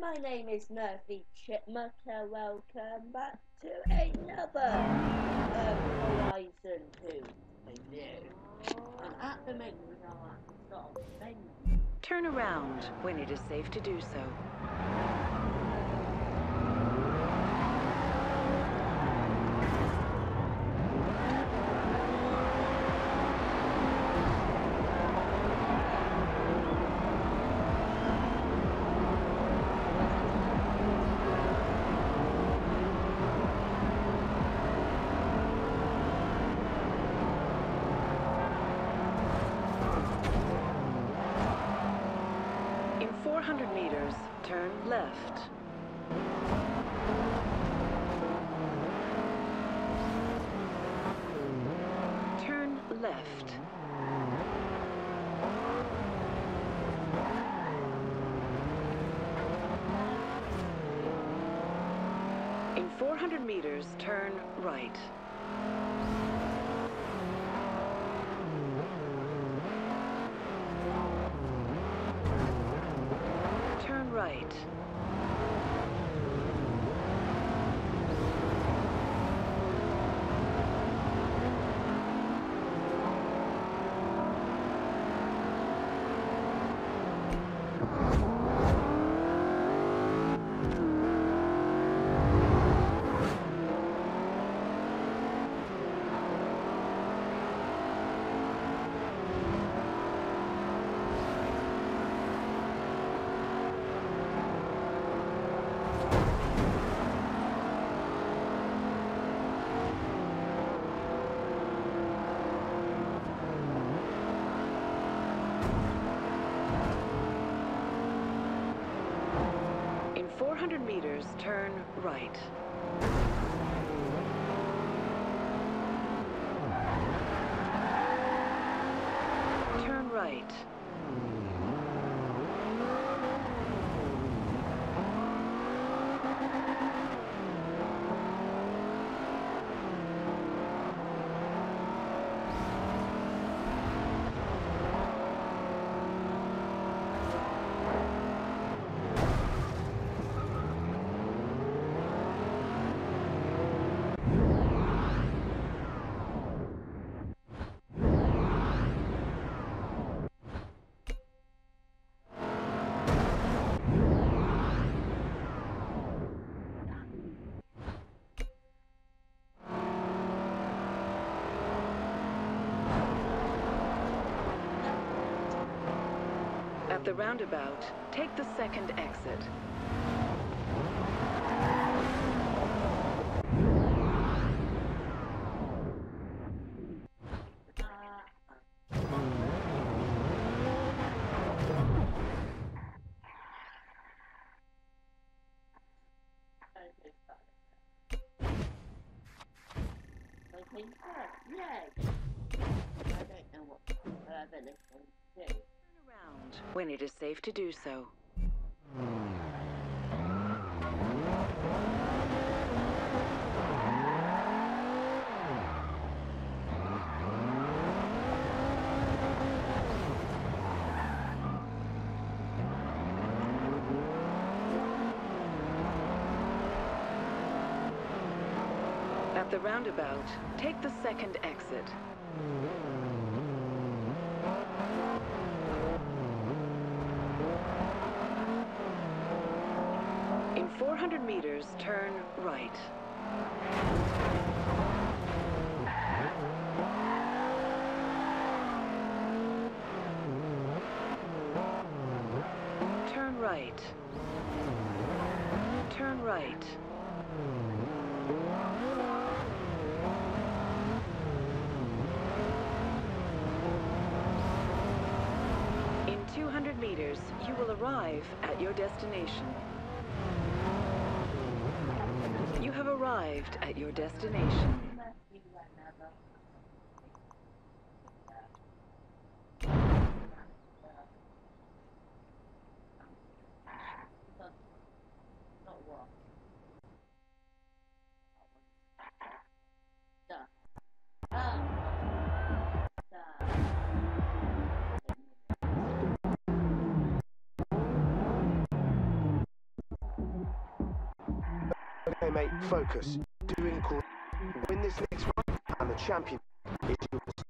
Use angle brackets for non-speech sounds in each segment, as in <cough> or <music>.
my name is Nervy Chipmunk. Welcome back to another um, Horizon 2 review. And at the moment we are at start of menu. Turn around when it is safe to do so. In 400 meters, turn left. Turn left. In 400 meters, turn right. Turn right. In 400 meters, turn right. Turn right. At the roundabout, take the second exit. I don't know what do. Around when it is safe to do so. At the roundabout, take the second exit. In 400 meters, turn right. Turn right. Turn right. In 200 meters, you will arrive at your destination. You have arrived at your destination. Murphy whenever. Okay, mate, focus. Doing great. Win this next one, and the champion is yours.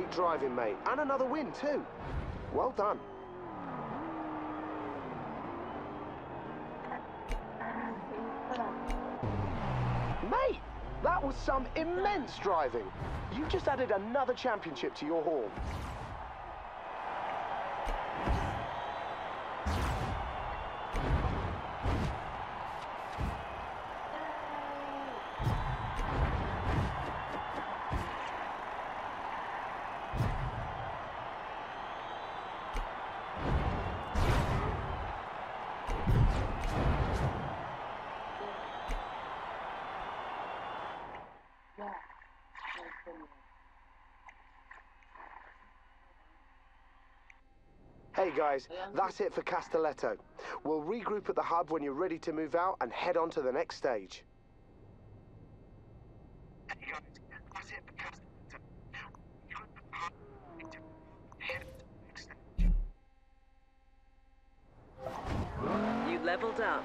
Great driving, mate. And another win, too. Well done. Mate, that was some immense driving. You've just added another championship to your haul. Hey guys, that's it for Castelletto. We'll regroup at the hub when you're ready to move out and head on to the next stage. You leveled up.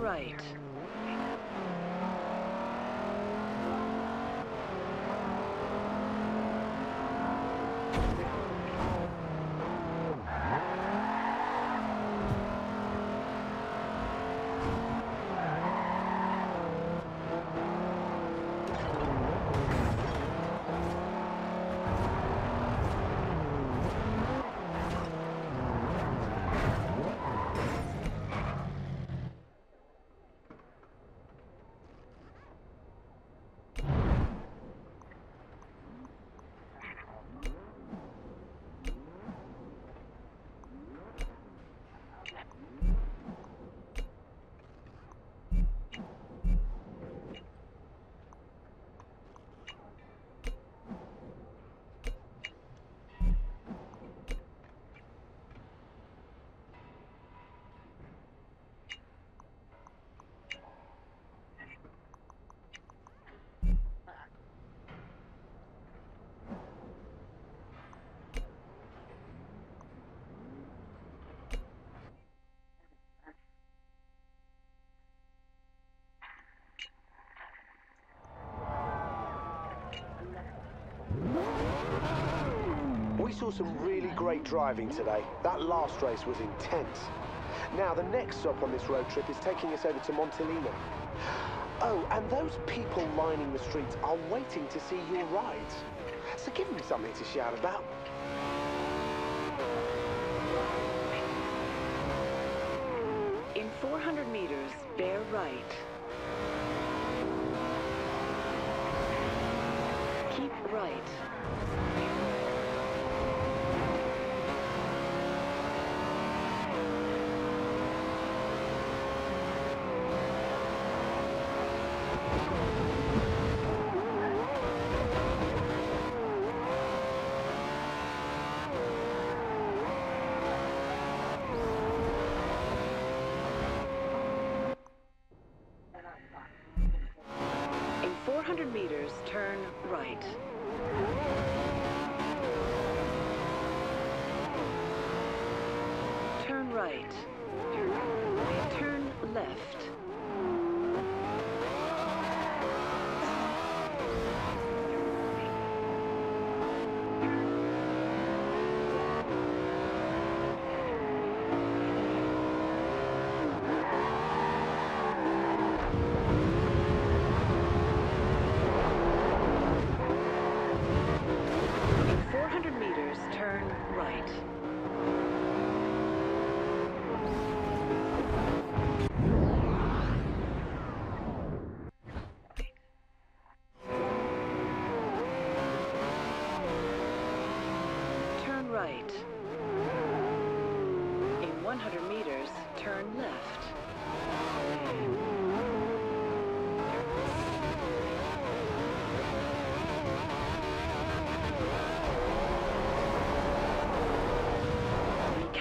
right. We saw some really great driving today. That last race was intense. Now, the next stop on this road trip is taking us over to Montellino. Oh, and those people lining the streets are waiting to see your rides. So give them something to shout about. In 400 meters, bear right. 100 meters, turn right. Turn right. Turn left.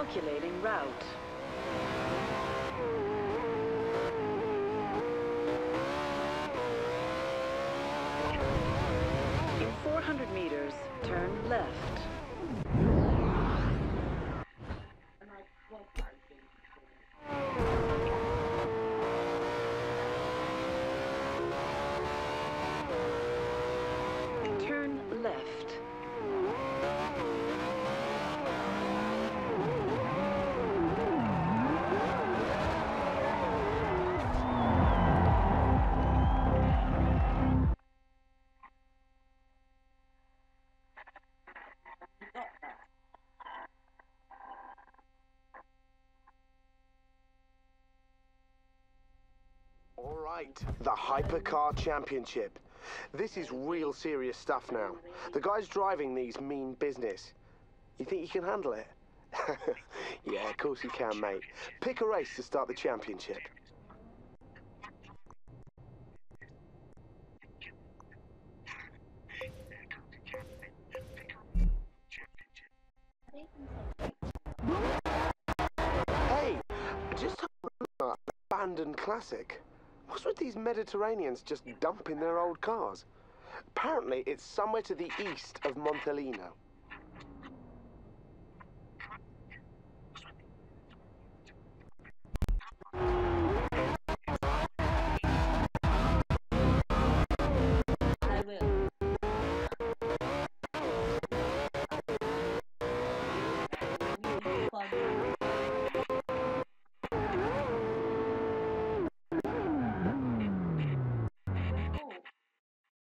Recalculating route. In 400 meters, turn left. Right, the Hypercar Championship. This is real serious stuff now. The guys driving these mean business. You think you can handle it? <laughs> yeah, of course you can, mate. Pick a race to start the championship. Hey, just an abandoned classic. What's with these Mediterraneans just dumping their old cars? Apparently, it's somewhere to the east of Montellino.